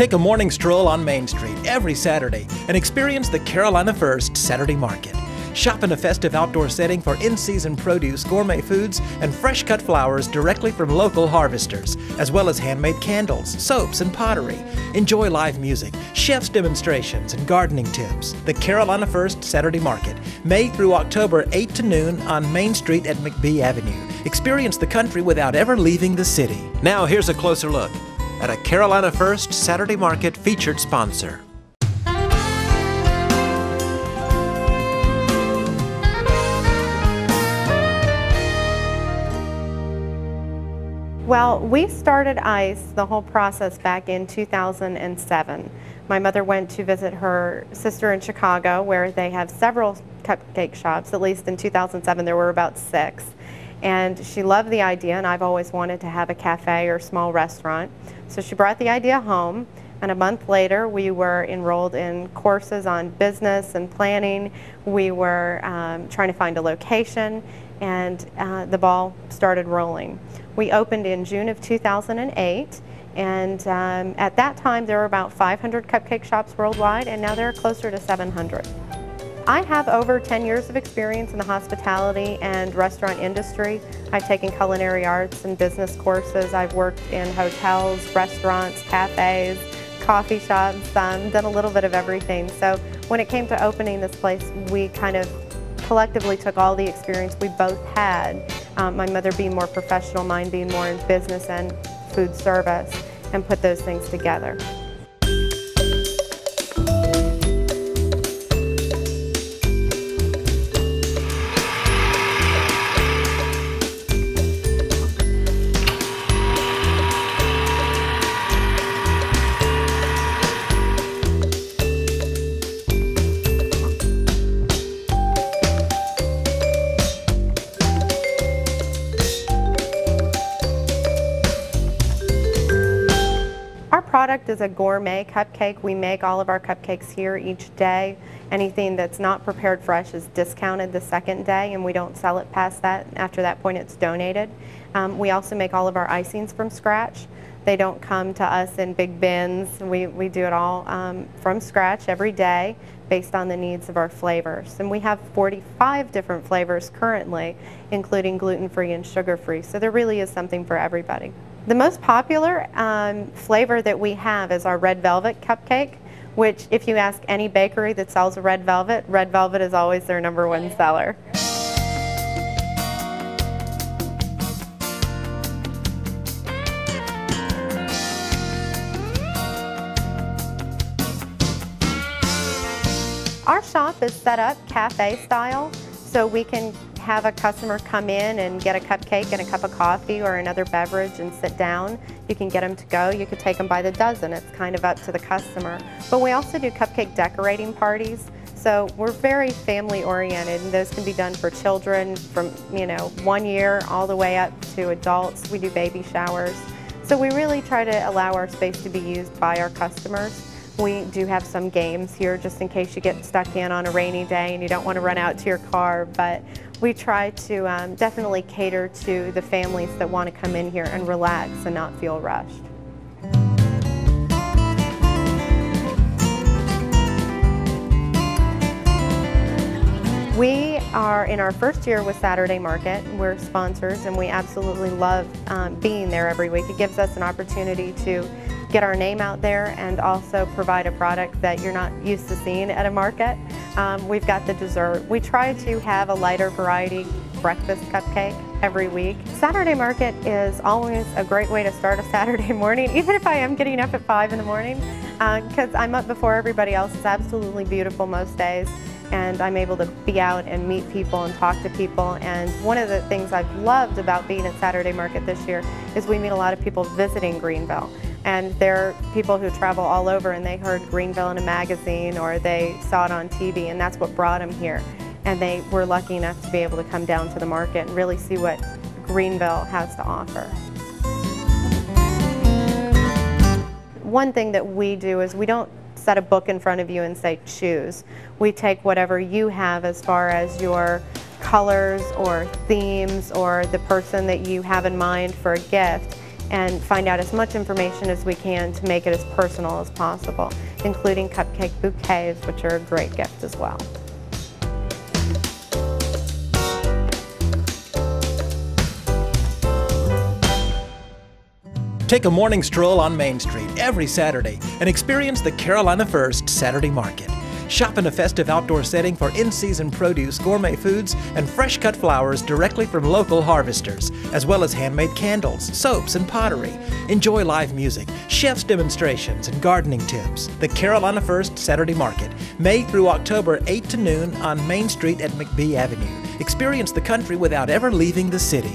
Take a morning stroll on Main Street every Saturday and experience the Carolina First Saturday Market. Shop in a festive outdoor setting for in season produce, gourmet foods, and fresh cut flowers directly from local harvesters, as well as handmade candles, soaps, and pottery. Enjoy live music, chef's demonstrations, and gardening tips. The Carolina First Saturday Market, May through October 8 to noon on Main Street at McBee Avenue. Experience the country without ever leaving the city. Now, here's a closer look at a Carolina First Saturday Market featured sponsor. Well, we started Iced, the whole process, back in 2007. My mother went to visit her sister in Chicago, where they have several cupcake shops. At least in 2007, there were about six. And she loved the idea, and I've always wanted to have a cafe or small restaurant. So she brought the idea home, and a month later, we were enrolled in courses on business and planning. We were um, trying to find a location, and uh, the ball started rolling. We opened in June of 2008, and um, at that time there were about 500 cupcake shops worldwide, and now there are closer to 700. I have over 10 years of experience in the hospitality and restaurant industry. I've taken culinary arts and business courses. I've worked in hotels, restaurants, cafes, coffee shops, um, done a little bit of everything. So when it came to opening this place, we kind of collectively took all the experience we both had, um, my mother being more professional, mine being more in business and food service, and put those things together. Product is a gourmet cupcake. We make all of our cupcakes here each day. Anything that's not prepared fresh is discounted the second day and we don't sell it past that. After that point it's donated. Um, we also make all of our icings from scratch. They don't come to us in big bins. We, we do it all um, from scratch every day based on the needs of our flavors. And we have 45 different flavors currently, including gluten-free and sugar-free. So there really is something for everybody. The most popular um, flavor that we have is our red velvet cupcake, which if you ask any bakery that sells red velvet, red velvet is always their number one seller. Our shop is set up cafe style, so we can have a customer come in and get a cupcake and a cup of coffee or another beverage and sit down. You can get them to go. You could take them by the dozen. It's kind of up to the customer. But we also do cupcake decorating parties. So we're very family oriented and those can be done for children from, you know, one year all the way up to adults. We do baby showers. So we really try to allow our space to be used by our customers. We do have some games here just in case you get stuck in on a rainy day and you don't want to run out to your car, but we try to um, definitely cater to the families that want to come in here and relax and not feel rushed. We are in our first year with Saturday Market. We're sponsors and we absolutely love um, being there every week. It gives us an opportunity to get our name out there and also provide a product that you're not used to seeing at a market. Um, we've got the dessert. We try to have a lighter variety breakfast cupcake every week. Saturday market is always a great way to start a Saturday morning, even if I am getting up at 5 in the morning, because uh, I'm up before everybody else. It's absolutely beautiful most days and I'm able to be out and meet people and talk to people. And one of the things I've loved about being at Saturday Market this year is we meet a lot of people visiting Greenville. And there are people who travel all over and they heard Greenville in a magazine or they saw it on TV and that's what brought them here. And they were lucky enough to be able to come down to the market and really see what Greenville has to offer. One thing that we do is we don't set a book in front of you and say choose. We take whatever you have as far as your colors or themes or the person that you have in mind for a gift and find out as much information as we can to make it as personal as possible, including cupcake bouquets, which are a great gift as well. Take a morning stroll on Main Street every Saturday and experience the Carolina First Saturday Market. Shop in a festive outdoor setting for in season produce, gourmet foods, and fresh cut flowers directly from local harvesters, as well as handmade candles, soaps, and pottery. Enjoy live music, chef's demonstrations, and gardening tips. The Carolina First Saturday Market, May through October 8 to noon on Main Street at McBee Avenue. Experience the country without ever leaving the city.